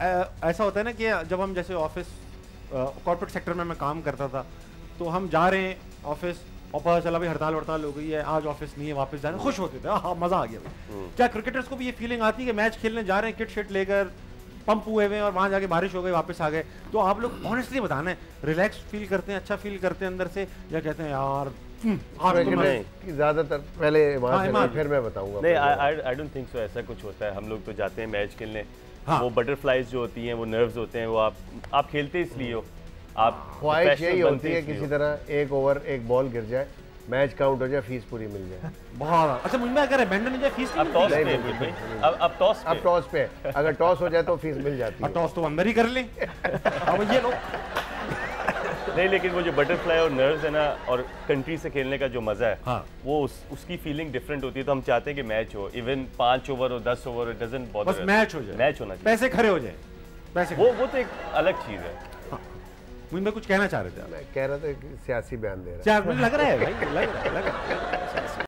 ऐसा होता है ना कि जब हम जैसे ऑफ़िस कॉर्पोरेट सेक्टर में मैं काम करता था तो हम जा रहे हैं ऑफ़िस और पता चला भाई हड़ताल हड़ताल हो गई है आज ऑफ़िस नहीं है वापस जा रहे हैं खुश होते थे हाँ मज़ा आ गया हम्म। क्या क्रिकेटर्स को भी ये फीलिंग आती है कि मैच खेलने जा रहे हैं किट शिट लेकर पंप हुए हुए और वहाँ जाके बारिश हो गई वापस आ गए तो आप लोग ऑनेस्टली बताना है रिलैक्स फील करते हैं अच्छा फील करते हैं अंदर से या कहते हैं यार हम्म, तो। ज़्यादातर पहले हाँ। फिर मैं बताऊँगा नहीं आई डोंट थिंक सो ऐसा कुछ होता है हम लोग तो जाते हैं मैच खेलने हाँ। वो बटरफ्लाइज जो होती हैं वो नर्व्स होते हैं वो आप आप खेलते इसलिए हो। आप ख्वाहिश यही होती है किसी तरह एक ओवर एक बॉल गिर जाए मैच काउंट हो जाए फ़ीस पूरी मिल जाए। बहुत अच्छा मुझे अगर अबेंडन जाए फ़ीस अब टॉस पे है अब अब टॉस अब टॉस पे। अगर टॉस हो जाए तो फ़ीस मिल जाती है। टॉस तो अंदर ही कर लें। अब ये लोग नहीं लेकिन वो जो बटरफ्लाई और नर्व्स है ना और कंट्री से खेलने का जो मज़ा है हाँ। वो उस, उसकी फीलिंग डिफरेंट होती है तो हम चाहते हैं कि मैच हो। इवन पाँच ओवर हो दस ओवर हो डजंट बस मैच हो जाए। मैच होना चाहिए। पैसे खड़े हो जाए। पैसे वो वो तो एक अलग चीज़ है। मुझे में कुछ कहना चाह रहे थे मैं कह रहा था सियासी बयान दे रहा है। मुझे लग रहा है भाई लग रहा है लग रहा है।